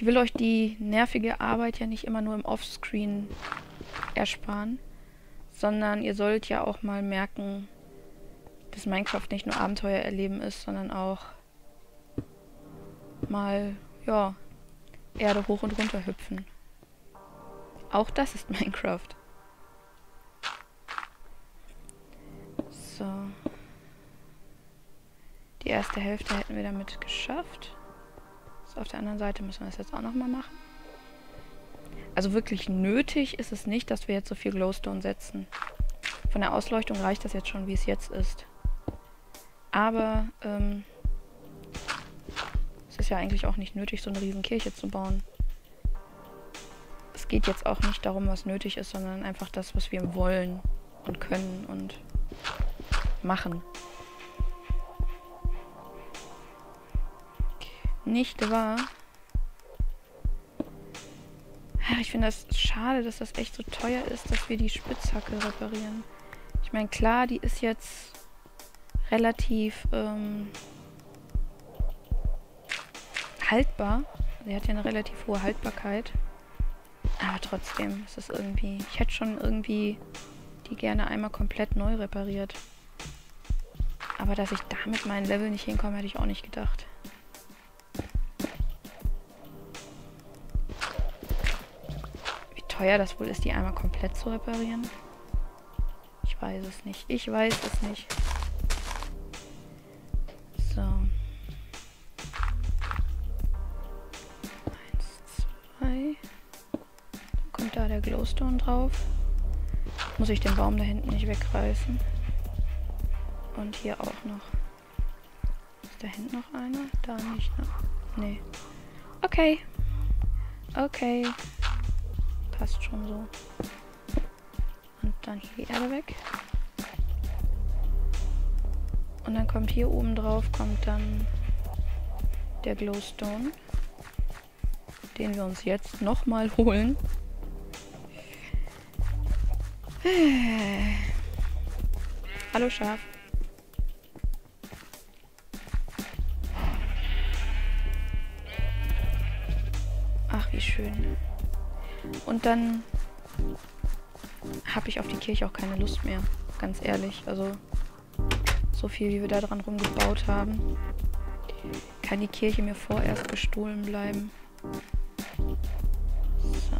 Ich will euch die nervige Arbeit ja nicht immer nur im Offscreen ersparen, sondern ihr sollt ja auch mal merken, dass Minecraft nicht nur Abenteuer erleben ist, sondern auch mal, ja, Erde hoch und runter hüpfen. Auch das ist Minecraft. So. Die erste Hälfte hätten wir damit geschafft. So, auf der anderen Seite müssen wir das jetzt auch nochmal machen. Also wirklich nötig ist es nicht, dass wir jetzt so viel Glowstone setzen. Von der Ausleuchtung reicht das jetzt schon, wie es jetzt ist. Aber ähm, es ist ja eigentlich auch nicht nötig, so eine riesen Kirche zu bauen. Es geht jetzt auch nicht darum, was nötig ist, sondern einfach das, was wir wollen und können und machen. Nicht wahr? Ich finde das schade, dass das echt so teuer ist, dass wir die Spitzhacke reparieren. Ich meine, klar, die ist jetzt relativ ähm, haltbar. Sie hat ja eine relativ hohe Haltbarkeit. Aber trotzdem ist es irgendwie... Ich hätte schon irgendwie die gerne einmal komplett neu repariert. Aber dass ich damit meinen Level nicht hinkomme, hätte ich auch nicht gedacht. Teuer das wohl ist, die einmal komplett zu reparieren? Ich weiß es nicht. Ich weiß es nicht. So. Eins, zwei. Dann kommt da der Glowstone drauf. Muss ich den Baum da hinten nicht wegreißen. Und hier auch noch. Ist da hinten noch einer? Da nicht, ne? Nee. Okay. Okay. Passt schon so. Und dann hier die Erde weg. Und dann kommt hier oben drauf, kommt dann der Glowstone. Den wir uns jetzt nochmal holen. Hallo Schaf. Ach, wie schön. Und dann habe ich auf die Kirche auch keine Lust mehr. Ganz ehrlich. Also so viel, wie wir da dran rumgebaut haben. Kann die Kirche mir vorerst gestohlen bleiben. So.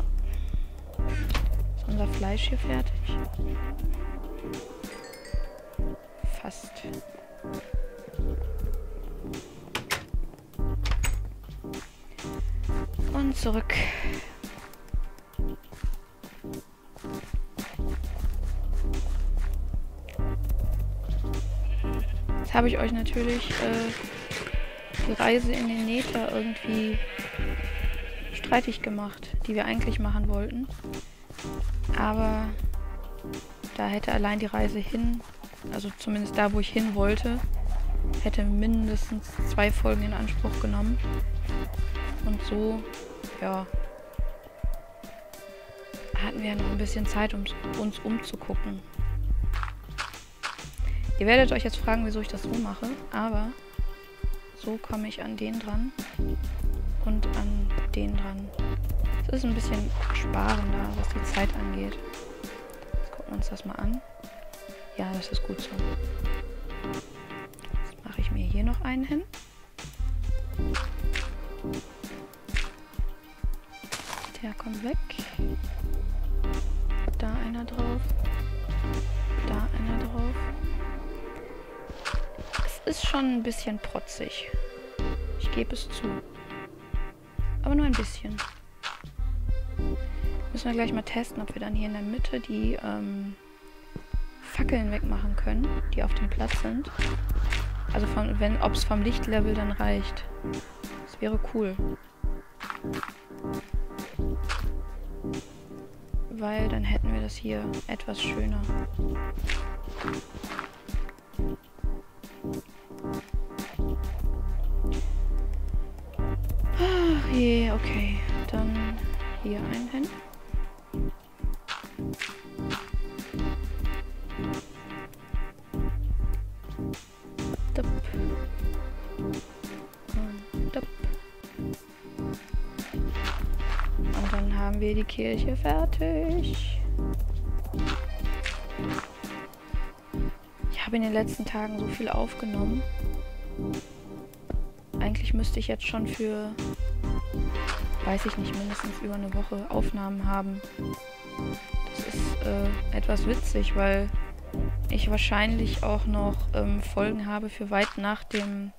Ist unser Fleisch hier fertig? Fast. Und zurück. Jetzt habe ich euch natürlich äh, die Reise in den Nether irgendwie streitig gemacht, die wir eigentlich machen wollten. Aber da hätte allein die Reise hin, also zumindest da, wo ich hin wollte, hätte mindestens zwei Folgen in Anspruch genommen. Und so, ja, hatten wir ja noch ein bisschen Zeit, um uns umzugucken. Ihr werdet euch jetzt fragen, wieso ich das so mache, aber so komme ich an den dran und an den dran. Es ist ein bisschen sparender, was die Zeit angeht. Jetzt gucken wir uns das mal an. Ja, das ist gut so. Jetzt mache ich mir hier noch einen hin. Der kommt weg. Da einer drauf. Da einer drauf. Ist schon ein bisschen protzig. Ich gebe es zu. Aber nur ein bisschen. Müssen wir gleich mal testen, ob wir dann hier in der Mitte die ähm, Fackeln wegmachen können, die auf dem Platz sind. Also ob es vom Lichtlevel dann reicht. Das wäre cool weil dann hätten wir das hier etwas schöner. Wir die Kirche fertig. Ich habe in den letzten Tagen so viel aufgenommen. Eigentlich müsste ich jetzt schon für, weiß ich nicht, mindestens über eine Woche Aufnahmen haben. Das ist äh, etwas witzig, weil ich wahrscheinlich auch noch ähm, Folgen habe für weit nach dem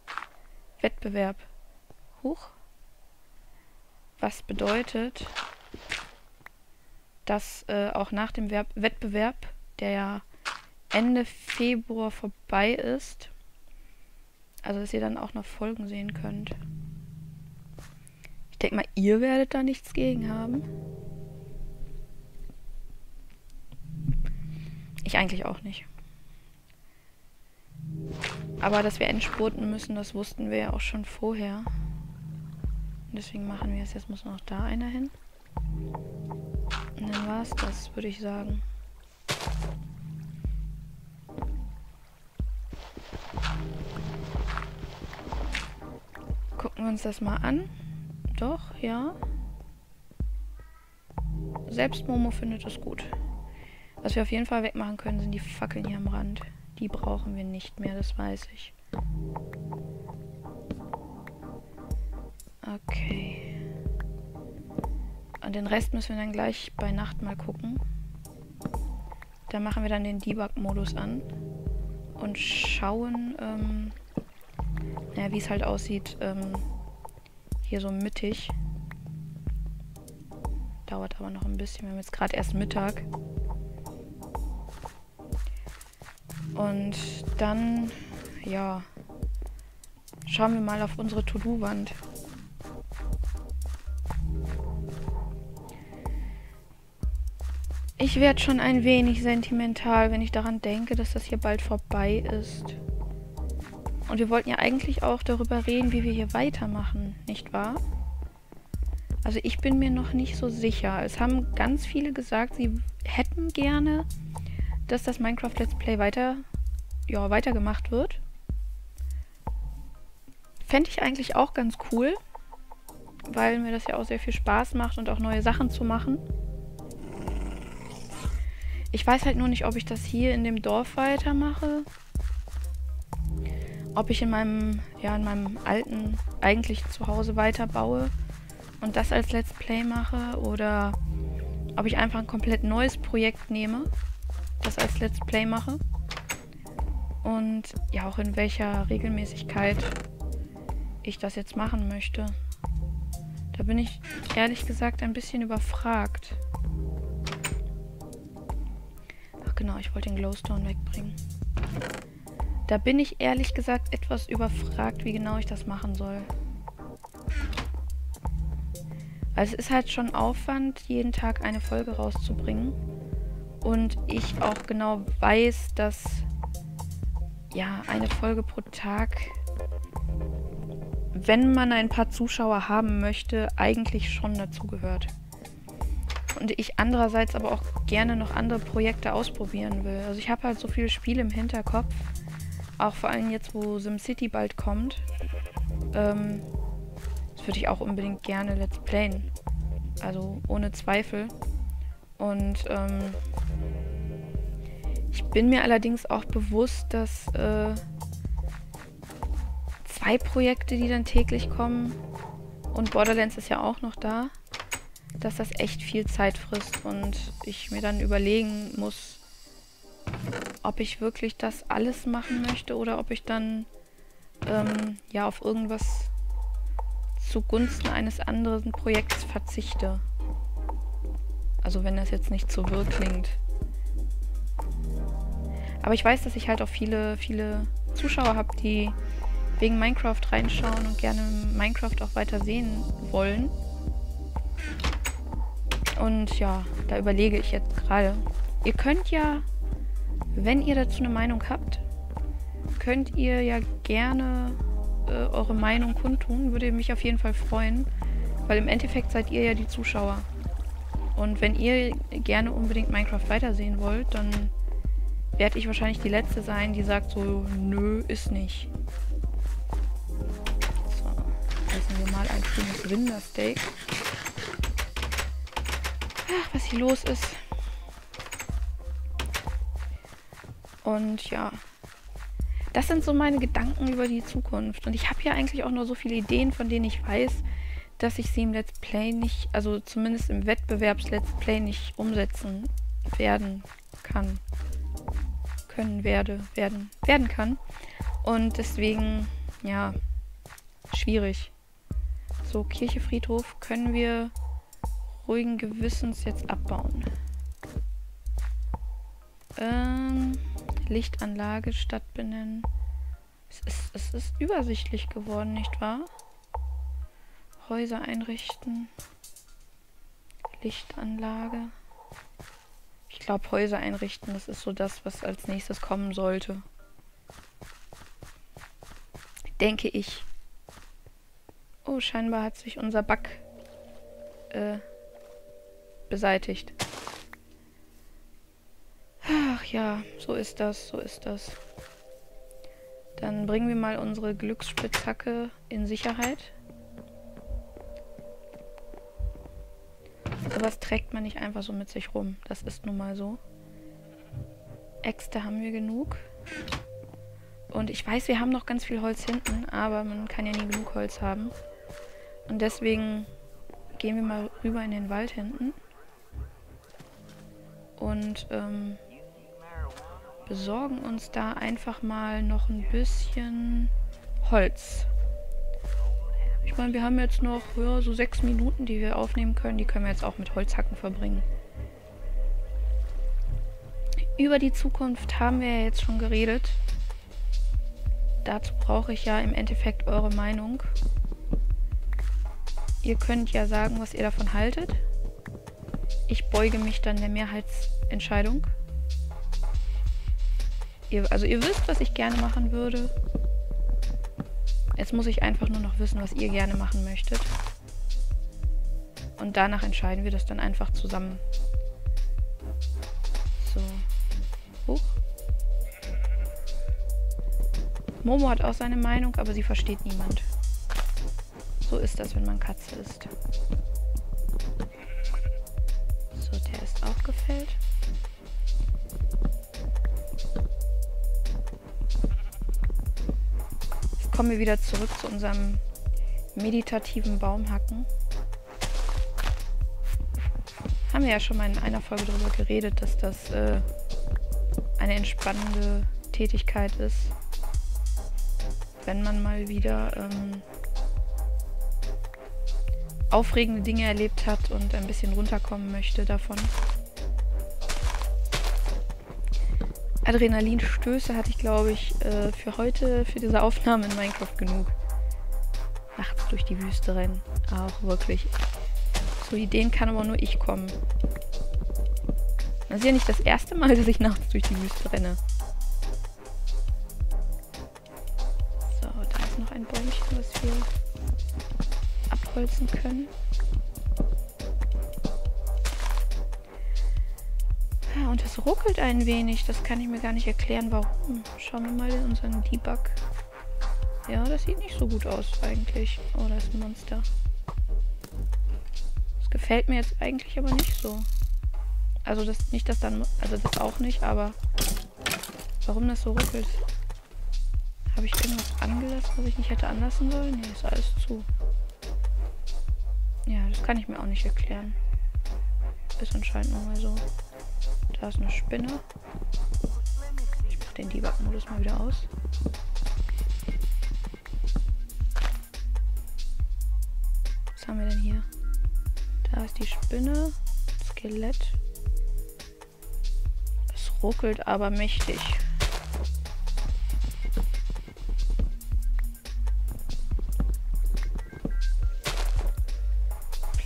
Wettbewerb. Huch. Was bedeutet, dass äh, auch nach dem Verb Wettbewerb, der ja Ende Februar vorbei ist, also dass ihr dann auch noch Folgen sehen könnt. Ich denke mal, ihr werdet da nichts gegen haben. Ich eigentlich auch nicht. Aber dass wir endspurten müssen, das wussten wir ja auch schon vorher. Deswegen machen wir es. Jetzt muss noch da einer hin. Und dann war es das, würde ich sagen. Gucken wir uns das mal an. Doch, ja. Selbst Momo findet es gut. Was wir auf jeden Fall wegmachen können, sind die Fackeln hier am Rand. Die brauchen wir nicht mehr, das weiß ich. Okay. Und den Rest müssen wir dann gleich bei Nacht mal gucken. Da machen wir dann den Debug-Modus an und schauen, ähm, naja, wie es halt aussieht, ähm, hier so mittig. Dauert aber noch ein bisschen. Wir haben jetzt gerade erst Mittag. Und dann, ja, schauen wir mal auf unsere To-Do-Wand. Ich werde schon ein wenig sentimental, wenn ich daran denke, dass das hier bald vorbei ist. Und wir wollten ja eigentlich auch darüber reden, wie wir hier weitermachen, nicht wahr? Also ich bin mir noch nicht so sicher. Es haben ganz viele gesagt, sie hätten gerne dass das Minecraft Let's Play weiter, ja, weitergemacht wird. Fände ich eigentlich auch ganz cool, weil mir das ja auch sehr viel Spaß macht und auch neue Sachen zu machen. Ich weiß halt nur nicht, ob ich das hier in dem Dorf weitermache. Ob ich in meinem, ja, in meinem alten, eigentlich Zuhause weiterbaue und das als Let's Play mache oder ob ich einfach ein komplett neues Projekt nehme das als Let's Play mache. Und ja, auch in welcher Regelmäßigkeit ich das jetzt machen möchte. Da bin ich ehrlich gesagt ein bisschen überfragt. Genau, ich wollte den Glowstone wegbringen. Da bin ich ehrlich gesagt etwas überfragt, wie genau ich das machen soll. Also es ist halt schon Aufwand, jeden Tag eine Folge rauszubringen und ich auch genau weiß, dass ja eine Folge pro Tag, wenn man ein paar Zuschauer haben möchte, eigentlich schon dazu gehört. Und ich andererseits aber auch gerne noch andere Projekte ausprobieren will. Also ich habe halt so viele Spiele im Hinterkopf, auch vor allem jetzt, wo SimCity bald kommt. Ähm, das würde ich auch unbedingt gerne Let's Playen. Also ohne Zweifel. Und ähm, ich bin mir allerdings auch bewusst, dass äh, zwei Projekte, die dann täglich kommen, und Borderlands ist ja auch noch da, dass das echt viel Zeit frisst und ich mir dann überlegen muss, ob ich wirklich das alles machen möchte oder ob ich dann ähm, ja auf irgendwas zugunsten eines anderen Projekts verzichte. Also wenn das jetzt nicht zu wirr klingt. Aber ich weiß, dass ich halt auch viele, viele Zuschauer habe, die wegen Minecraft reinschauen und gerne Minecraft auch weiter sehen wollen. Und ja, da überlege ich jetzt gerade. Ihr könnt ja, wenn ihr dazu eine Meinung habt, könnt ihr ja gerne äh, eure Meinung kundtun. Würde mich auf jeden Fall freuen. Weil im Endeffekt seid ihr ja die Zuschauer. Und wenn ihr gerne unbedingt Minecraft weitersehen wollt, dann werde ich wahrscheinlich die Letzte sein, die sagt so, nö, ist nicht. So, essen wir mal ein schönes Rindersteak. Ach, was hier los ist. Und ja, das sind so meine Gedanken über die Zukunft. Und ich habe ja eigentlich auch nur so viele Ideen, von denen ich weiß, dass ich sie im Let's Play nicht, also zumindest im Wettbewerbs-Let's Play nicht umsetzen werden kann. Können werde, werden, werden kann. Und deswegen, ja, schwierig. So, Kirche, Friedhof können wir ruhigen Gewissens jetzt abbauen. Ähm, Lichtanlage Stadt benennen. Es ist, es ist übersichtlich geworden, nicht wahr? Häuser einrichten. Lichtanlage. Ich glaube, Häuser einrichten, das ist so das, was als nächstes kommen sollte. Denke ich. Oh, scheinbar hat sich unser Bug äh, beseitigt. Ach ja, so ist das, so ist das. Dann bringen wir mal unsere Glücksspitzhacke in Sicherheit. Sowas trägt man nicht einfach so mit sich rum. Das ist nun mal so. Äxte haben wir genug. Und ich weiß, wir haben noch ganz viel Holz hinten, aber man kann ja nie genug Holz haben. Und deswegen gehen wir mal rüber in den Wald hinten. Und ähm, besorgen uns da einfach mal noch ein bisschen Holz. Ich meine, wir haben jetzt noch ja, so sechs Minuten, die wir aufnehmen können. Die können wir jetzt auch mit Holzhacken verbringen. Über die Zukunft haben wir ja jetzt schon geredet. Dazu brauche ich ja im Endeffekt eure Meinung. Ihr könnt ja sagen, was ihr davon haltet. Ich beuge mich dann der Mehrheitsentscheidung. Ihr, also ihr wisst, was ich gerne machen würde. Jetzt muss ich einfach nur noch wissen, was ihr gerne machen möchtet. Und danach entscheiden wir das dann einfach zusammen. So. Hoch. Momo hat auch seine Meinung, aber sie versteht niemand. So ist das, wenn man Katze ist. Der ist auch gefällt. kommen wir wieder zurück zu unserem meditativen Baumhacken. Haben wir ja schon mal in einer Folge darüber geredet, dass das äh, eine entspannende Tätigkeit ist, wenn man mal wieder ähm, aufregende Dinge erlebt hat und ein bisschen runterkommen möchte davon. Adrenalinstöße hatte ich, glaube ich, äh, für heute, für diese Aufnahme in Minecraft genug. Nachts durch die Wüste rennen. Auch wirklich. So Ideen kann aber nur ich kommen. Das ist ja nicht das erste Mal, dass ich nachts durch die Wüste renne. Abholzen können. und es ruckelt ein wenig. Das kann ich mir gar nicht erklären, warum. Schauen wir mal in unseren Debug. Ja, das sieht nicht so gut aus eigentlich. Oh, da ist ein Monster. Das gefällt mir jetzt eigentlich aber nicht so. Also das nicht, dass dann... Also das auch nicht, aber... Warum das so ruckelt? Habe ich irgendwas angelassen, was ich nicht hätte anlassen sollen? Nee, ist alles zu. Kann ich mir auch nicht erklären. Ist anscheinend nochmal so. Da ist eine Spinne. Ich mache den Debug-Modus mal wieder aus. Was haben wir denn hier? Da ist die Spinne. Skelett. Es ruckelt aber mächtig.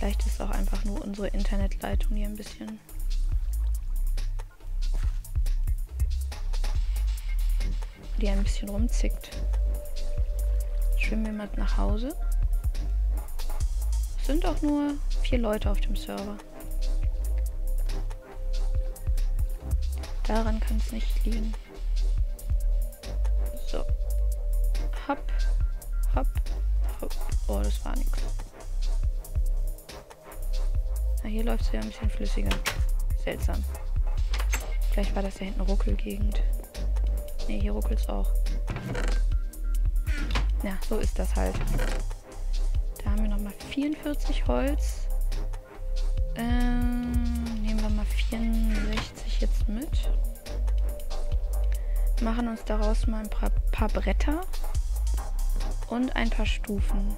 Vielleicht ist auch einfach nur unsere Internetleitung hier ein bisschen die ein bisschen rumzickt. Schwimmen wir mal nach Hause. Es sind auch nur vier Leute auf dem Server. Daran kann es nicht liegen. Na, hier läuft es ja ein bisschen flüssiger. Seltsam. Vielleicht war das da hinten Ruckelgegend. Ne, hier ruckelt es auch. Ja, so ist das halt. Da haben wir nochmal 44 Holz. Ähm, nehmen wir mal 64 jetzt mit. Machen uns daraus mal ein paar, paar Bretter und ein paar Stufen.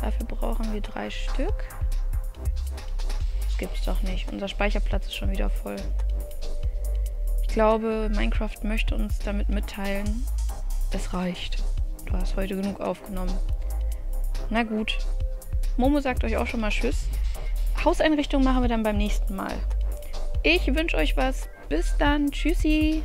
Dafür brauchen wir drei Stück. Das gibt's doch nicht. Unser Speicherplatz ist schon wieder voll. Ich glaube, Minecraft möchte uns damit mitteilen, es reicht. Du hast heute genug aufgenommen. Na gut. Momo sagt euch auch schon mal Tschüss. Hauseinrichtung machen wir dann beim nächsten Mal. Ich wünsche euch was. Bis dann. Tschüssi.